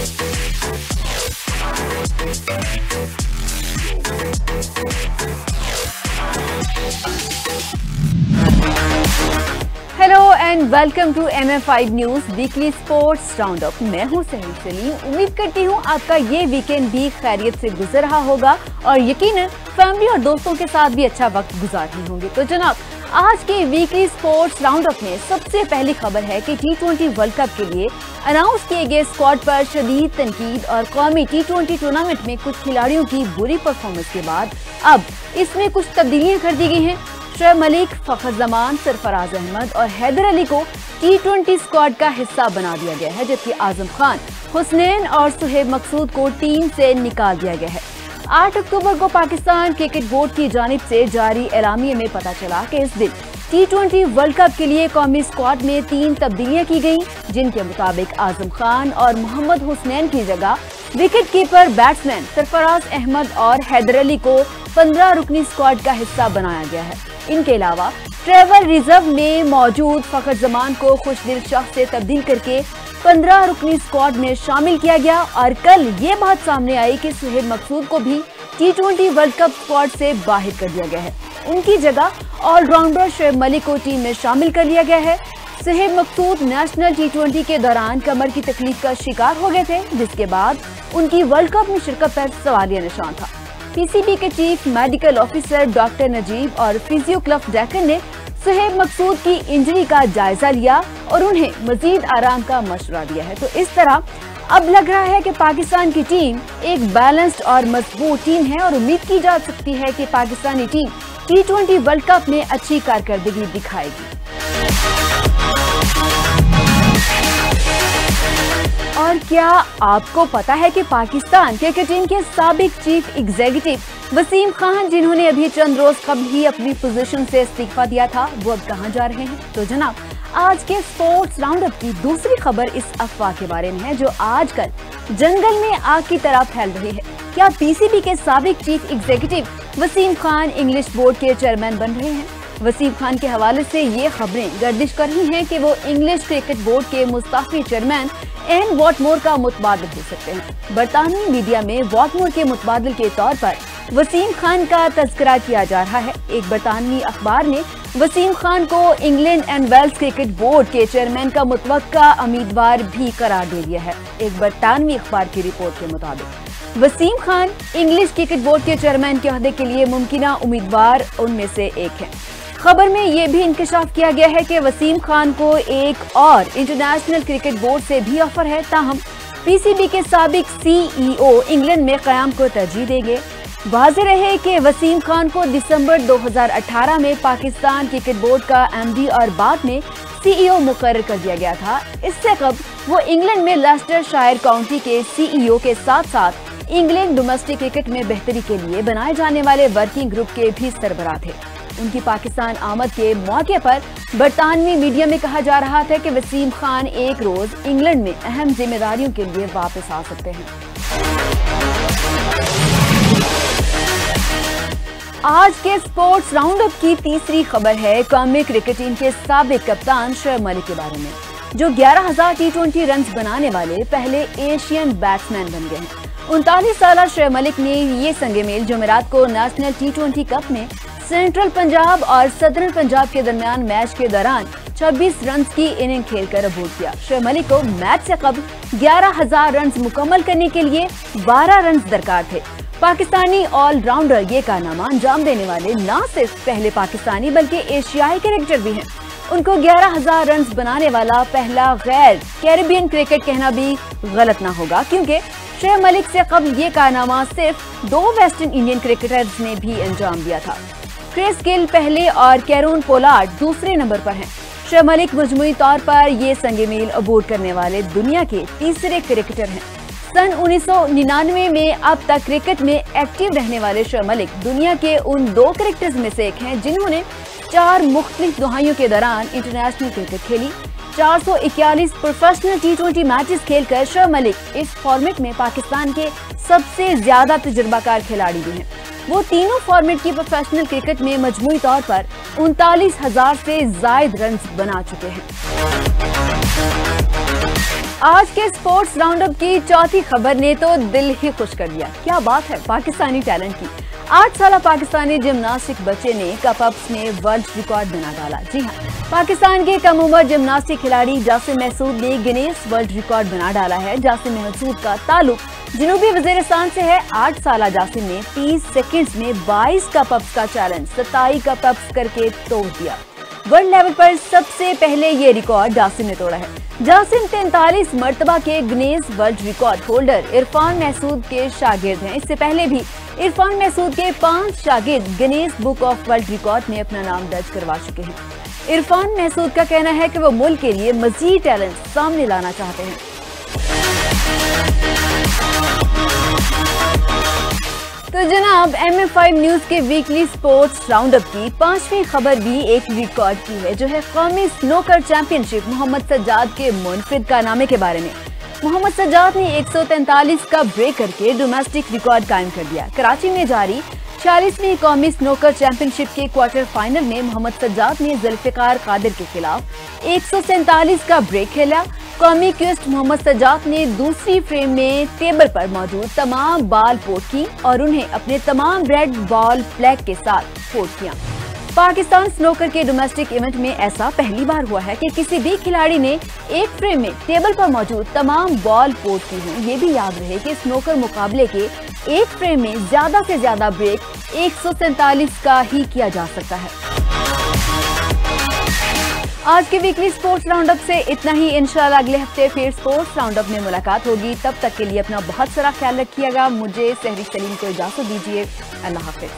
Hello and welcome to M F five news weekly sports round up मैं हूँ सही सलीम। उम्मीद करती हूँ आपका ये वीकेंड भी खैरियत से गुजर रहा होगा और यकीनन फैमिली और दोस्तों के साथ भी अच्छा वक्त गुजार रहे होंगे। तो जनाब आज के वीकली स्पोर्ट्स राउंड अप में सबसे पहली खबर है कि टी ट्वेंटी वर्ल्ड कप के लिए अनाउंस किए गए स्क्वाड पर शदीद तनकीद और कौमी टी ट्वेंटी टूर्नामेंट में कुछ खिलाड़ियों की बुरी परफॉर्मेंस के बाद अब इसमें कुछ तब्दीलियाँ कर दी गई हैं। शोएब मलिक फखर जमान, सरफराज अहमद और हैदर अली को टी ट्वेंटी स्क्वाड का हिस्सा बना दिया गया है, जबकि आज़म खान, हुसनैन और सुहेब मकसूद को टीम से निकाल दिया गया है। 8 अक्टूबर को पाकिस्तान क्रिकेट बोर्ड की जानब से जारी एलामिया में पता चला कि इस दिन टी वर्ल्ड कप के लिए कौमी स्क्वाड में तीन तब्दीलियाँ की गईं, जिनके मुताबिक आज़म खान और मोहम्मद हुसनैन की जगह wicket keeper batsman Sarfaraz Ahmed और हैदर अली को 15 रुकनी स्क्वाड का हिस्सा बनाया गया है। इनके अलावा ट्रेवल रिज़र्व में मौजूद फखर जमान को खुशदिल शख्स से तब्दील करके 15 रुकनी स्क्वाड में शामिल किया गया और कल ये बात सामने आई कि सुहेब मकसूद को भी T twenty World Cup squad से बाहर कर दिया गया है। उनकी जगह ऑलराउंडर शोएब मलिक को टीम में शामिल कर लिया गया है। Sohaib Maqsood national T twenty के दौरान कमर की तकलीफ़ का शिकार हो गए थे, जिसके बाद उनकी वर्ल्ड कप में शिरकत पर सवालिया निशान था। पीसीबी के chief medical officer doctor Najeeb और फिजियो क्लब डैकन ने सुहेब मकसूद की इंजरी का जायजा लिया और उन्हें मजीद आराम का मशवरा दिया है। तो इस तरह अब लग रहा है कि पाकिस्तान की टीम एक बैलेंस्ड और मज़बूत टीम है और उम्मीद की जा सकती है कि Pakistani team T twenty World Cup में अच्छी कारकर्दगी दिखाएगी। और क्या आपको पता है कि पाकिस्तान क्रिकेट टीम के सबक चीफ एग्जीक्यूटिव वसीम खान, जिन्होंने अभी चंद रोज कबल ही अपनी पोजीशन से इस्तीफा दिया था, वो अब कहाँ जा रहे हैं? तो जनाब, आज के स्पोर्ट्स राउंडअप की दूसरी खबर इस अफवाह के बारे में है, जो आजकल जंगल में आग की तरह फैल रही है। क्या पीसीबी के सबक chief executive Wasim Khan English board के चेयरमैन बन रहे हैं? वसीम खान के हवाले से ये खबरें गर्दिश कर रही हैं कि वो इंग्लिश क्रिकेट बोर्ड के मुस्ताफी चेयरमैन एन वॉटमोर का मुतबादल हो सकते हैं। बरतानवी मीडिया में वॉटमोर के मुतबादल के तौर पर वसीम खान का तस्करा किया जा रहा है। एक बरतानवी अखबार ने वसीम खान को England and Wales Cricket Board के चेयरमैन का मुतवक्का उम्मीदवार भी करार दे दिया है। एक बरतानवी अखबार की रिपोर्ट के मुताबिक, Wasim Khan English cricket board के चेयरमैन के अहदे के लिए मुमकिन उम्मीदवार उनमें से एक है। खबर में ये भी इंकशाफ किया गया है कि वसीम खान को एक और इंटरनेशनल क्रिकेट बोर्ड से भी ऑफ़र है। ताहम, पीसीबी के सबक सीईओ इंग्लैंड में क्याम को तरजीह देंगे। वाजे रहे कि वसीम खान को दिसंबर 2018 में पाकिस्तान क्रिकेट बोर्ड का एमडी और बाद में सीईओ मुकर कर दिया गया था। इससे कब वो इंग्लैंड में लेस्टर शायर काउंटी के सीईओ के साथ साथ इंग्लैंड डोमेस्टिक क्रिकेट में बेहतरी के लिए बनाए जाने वाले वर्किंग ग्रुप के भी सरबराह थे। उनकी पाकिस्तान आमद के मौके पर बरतानवी मीडिया में कहा जा रहा था कि वसीम खान एक रोज इंग्लैंड में अहम जिम्मेदारियों के लिए वापस आ सकते हैं। आज के स्पोर्ट्स राउंडअप की तीसरी खबर है कौमी क्रिकेट टीम के सबक कप्तान शोएब मलिक के बारे में जो 11,000 टी ट्वेंटी रन बनाने वाले पहले एशियन बैट्समैन बन गए उनतालीस साल शोएब मलिक ने ये संगे मेल जमेरात को नेशनल टी ट्वेंटी कप में सेंट्रल पंजाब और सदर्न पंजाब के दरमियान मैच के दौरान 26 रन की इनिंग खेलकर अबूर किया। शोएब मलिक को मैच से कबल 11,000 रन मुकम्मल करने के लिए 12 रन दरकार थे। पाकिस्तानी ऑलराउंडर ये कारनामा अंजाम देने वाले न सिर्फ़ पहले पाकिस्तानी बल्कि एशियाई क्रिकेटर भी हैं। उनको 11,000 रन बनाने वाला पहला गैर कैरेबियन क्रिकेट कहना भी गलत ना होगा क्योंकि शोएब मलिक से कबल ये कारनामा सिर्फ़ दो वेस्टर्न इंडियन क्रिकेटर्स ने भी अंजाम दिया था। क्रिस गिल पहले और कैरून पोलार्ड दूसरे नंबर पर हैं। शोएब मलिक मजमूई तौर पर ये संगे मील अबूर करने वाले दुनिया के तीसरे क्रिकेटर हैं। सन 1999 में अब तक क्रिकेट में एक्टिव रहने वाले शोएब मलिक दुनिया के उन दो क्रिकेटर्स में से एक हैं जिन्होंने चार मुख्तलिफ़ दुहाइयों के दौरान इंटरनेशनल क्रिकेट खेली। 441 प्रोफेशनल टी ट्वेंटी मैचेस खेलकर शोएब मलिक इस फॉर्मेट में पाकिस्तान के सबसे ज़्यादा तजुर्बाकार खिलाड़ी भी हैं। वो तीनों फॉर्मेट की प्रोफेशनल क्रिकेट में मजमूई तौर पर उनतालीस हज़ार से जायद रन बना चुके हैं। आज के स्पोर्ट्स राउंडअप की चौथी खबर ने तो दिल ही खुश कर दिया। क्या बात है, पाकिस्तानी टैलेंट की। आठ साल पाकिस्तानी जिम्नास्टिक बच्चे ने कपअप्स में वर्ल्ड रिकॉर्ड बना डाला। जी हाँ पाकिस्तान के कम उम्र जिम्नास्टिक खिलाड़ी जासिम महसूद ने गिनेस वर्ल्ड रिकॉर्ड बना डाला है। जासिम महसूद का ताल्लुक जनूबी वजीरस्तान से है। आठ साल जासिम ने 30 सेकंड्स में 22 कपअप्स का चैलेंज सताई कपअप्स करके तोड़ दिया। वर्ल्ड लेवल पर सबसे पहले ये रिकॉर्ड जासिम ने तोड़ा है। जासिम तैतालीस मरतबा के Guinness World Record holder Irfan Mehsood के शागिर्द हैं। इससे पहले भी इरफान महसूद के पाँच शागिर्द Guinness book of world record में अपना नाम दर्ज करवा चुके हैं। इरफान महसूद का कहना है कि वो मुल्क के लिए मजीद टैलेंट सामने लाना चाहते हैं। तो जनाब एम एफ़ फाइव न्यूज़ के वीकली स्पोर्ट्स राउंडअप की पांचवी खबर भी एक रिकॉर्ड की है, जो है कौमी स्नोकर चैंपियनशिप मोहम्मद सज्जाद के मुनफिद कारनामे के बारे में। मोहम्मद सज्जाद ने 143 का ब्रेक करके डोमेस्टिक रिकॉर्ड कायम कर दिया। कराची में जारी छियालीसवीं कौमी स्नोकर चैंपियनशिप के क्वार्टर फाइनल में मोहम्मद सज्जाद ने जुल्फिकार कादिर के खिलाफ एक का ब्रेक खेला। कौमी क्विस्ट मोहम्मद सजाद ने दूसरी फ्रेम में टेबल पर मौजूद तमाम बॉल पोट की और उन्हें अपने तमाम रेड बॉल फ्लैग के साथ पोट किया। पाकिस्तान स्नोकर के डोमेस्टिक इवेंट में ऐसा पहली बार हुआ है कि किसी भी खिलाड़ी ने एक फ्रेम में टेबल पर मौजूद तमाम बॉल पोट की हो। ये भी याद रहे कि स्नोकर मुकाबले के एक फ्रेम में ज़्यादा से ज़्यादा ब्रेक एक का ही किया जा सकता है। आज के वीकली स्पोर्ट्स राउंडअप से इतना ही। इंशाल्लाह अगले हफ़्ते फिर स्पोर्ट्स राउंडअप में मुलाकात होगी। तब तक के लिए अपना बहुत सारा ख्याल रखिएगा। मुझे सहरी सलीम को इजाज़त दीजिए। अल्लाह हाफिज।